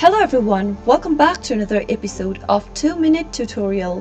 Hello everyone, welcome back to another episode of 2 Minute Tutorial.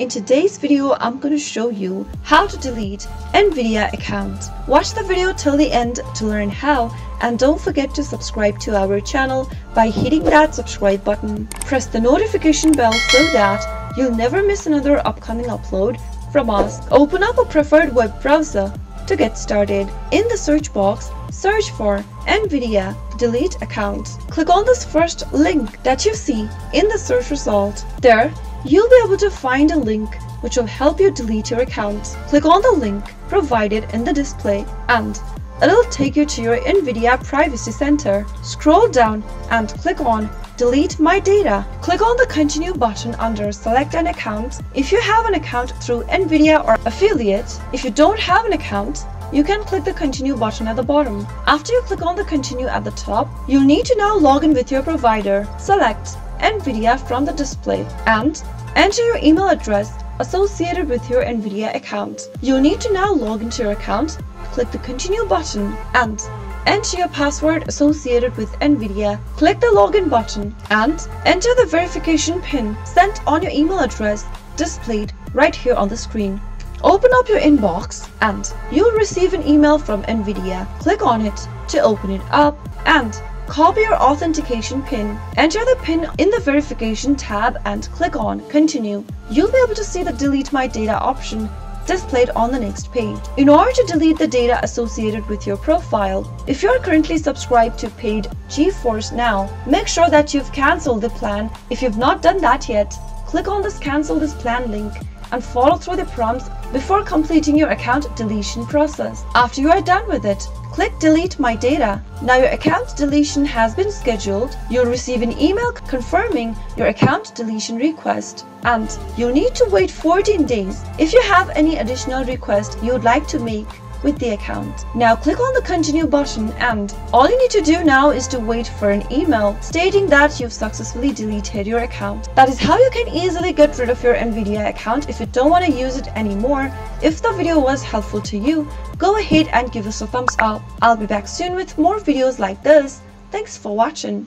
In today's video, I'm going to show you how to delete NVIDIA account. Watch the video till the end to learn how and don't forget to subscribe to our channel by hitting that subscribe button. Press the notification bell so that you'll never miss another upcoming upload from us. Open up a preferred web browser to get started. In the search box, search for NVIDIA delete account. Click on this first link that you see in the search result. There, you'll be able to find a link which will help you delete your account. Click on the link provided in the display and it'll take you to your NVIDIA Privacy Center. Scroll down and click on Delete My Data. Click on the Continue button under Select an account if you have an account through NVIDIA or affiliate. If you don't have an account, you can click the continue button at the bottom. After you click on the continue at the top, you'll need to now log in with your provider. Select NVIDIA from the display and enter your email address associated with your NVIDIA account. You'll need to now log into your account, click the continue button and enter your password associated with NVIDIA. Click the login button and enter the verification PIN sent on your email address displayed right here on the screen. Open up your inbox and you'll receive an email from NVIDIA. Click on it to open it up and copy your authentication PIN. Enter the PIN in the verification tab and click on continue. You'll be able to see the delete my data option displayed on the next page. In order to delete the data associated with your profile, if you're currently subscribed to paid GeForce Now, make sure that you've cancelled the plan. If you've not done that yet, click on this cancel this plan link and follow through the prompts before completing your account deletion process. After you are done with it, click delete my data. Now your account deletion has been scheduled. You'll receive an email confirming your account deletion request and you'll need to wait 14 days. If you have any additional request you would like to make, with the account. Now click on the continue button and all you need to do now is to wait for an email stating that you've successfully deleted your account. That is how you can easily get rid of your NVIDIA account if you don't want to use it anymore. If the video was helpful to you, go ahead and give us a thumbs up. I'll be back soon with more videos like this. Thanks for watching.